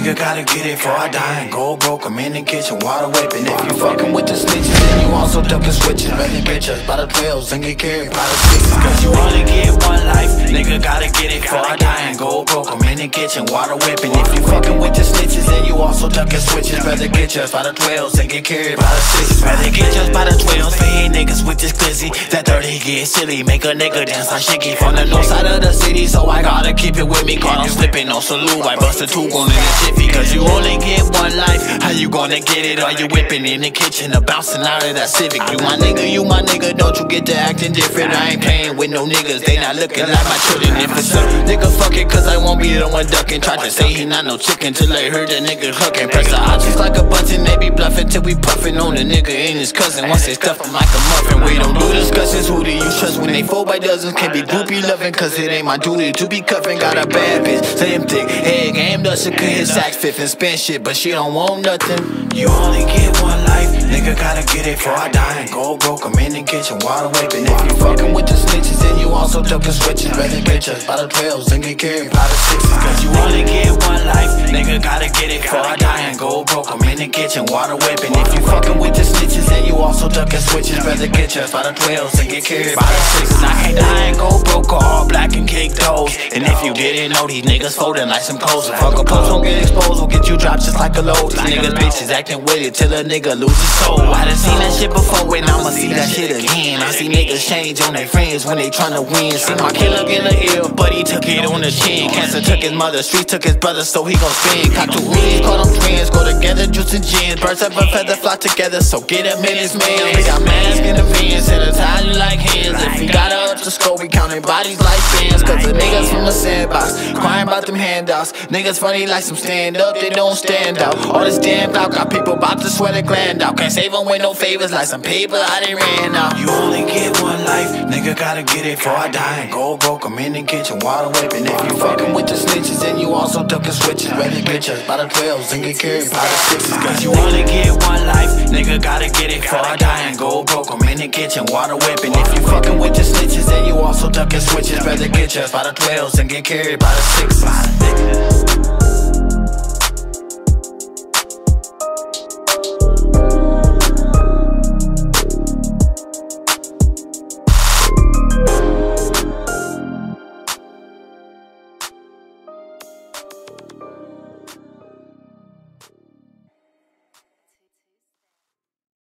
Nigga gotta get it before I die and go broke. I'm in the kitchen, water whipping. If you fucking with the snitches, then you also ducking switches. Better get us by the 12s and get carried by the sixes. Cause you only get one life. Nigga gotta get it before I die and go broke. I'm in the kitchen, water whipping. If you fucking with the snitches, then you also ducking switches. Better get us by the 12s and get carried by the sixes. Better get us by the 12s for any niggas with this glizzy. That 30 get silly, make a nigga dance like Shiggy from the north side of the city. So I gotta keep it with me. Caught I'm slipping on salute. I bust a two gun in the jiffy. Cause you only get gonna get it? Are you whipping in the kitchen or bouncing out of that Civic? You my nigga, you my nigga. Don't you get to acting different? I ain't playing with no niggas. They not looking like my children. If it's a nigga, fuck it. Cause I won't be the one ducking. Try to say he not no chicken till I heard the nigga hooking. Press the options like a button. They be bluffing till we puffing on the nigga and his cousin. Once they stuff him like a muffin. We don't do discussions. Who do you trust when they four by dozens? Can't be groupie loving. Cause it ain't my duty to be cuffing. Got a bad bitch. Same thick. Head game dustin'. Could hit Saks Fifth and spin shit. But she don't want nothing. You only get one life. Nigga gotta get it before I die and go broke. I'm in the kitchen, water whipping. If you fucking with the snitches, then you also ducking switches. Get us by the 12s and get carried by the sixes. Cause you only get one life. Nigga gotta get it before I die and go broke. I'm in the kitchen, water whipping. If you fucking with the snitches, then you also ducking switches. Better get us by the 12s and get carried by the sixes. I can't die and go broke or all black. And if you didn't know, these niggas folding like some clothes. Fuck a post, don't get exposed, We'll get you dropped just like a load. These niggas bitches acting with it till a nigga lose his soul. I done seen that shit before and I'ma see that shit again. I see niggas change on their friends when they tryna win. See my killer in the ear, but he took it on the chin. Cancer took his mother, street took his brother, so he gon' spin. Cock two wins, call them twins, go together, juice and gin. Birds of a feather flock together, so get in his man. We got mask in the vans, you like hands. If we got up to score, we counting bodies like fans. Cause the niggas from the sandbox, crying about them handouts. Niggas funny like some stand up, they don't stand out. All this damn clout got people about to sweat a gland out. Can't save them with no favors like some people I done ran out. You only get one nigga gotta get it before I die and go broke. I'm in the kitchen, water whipping. If you fucking with the snitches, then you also ducking switches. Ready bitches by the 12s and get carried by the sixes. Cause you only get one life, nigga gotta get it before I die and go broke. I'm in the kitchen, water whipping. If you fucking with the snitches, then you also ducking switches. Better get us by the 12s and get carried by the sixes.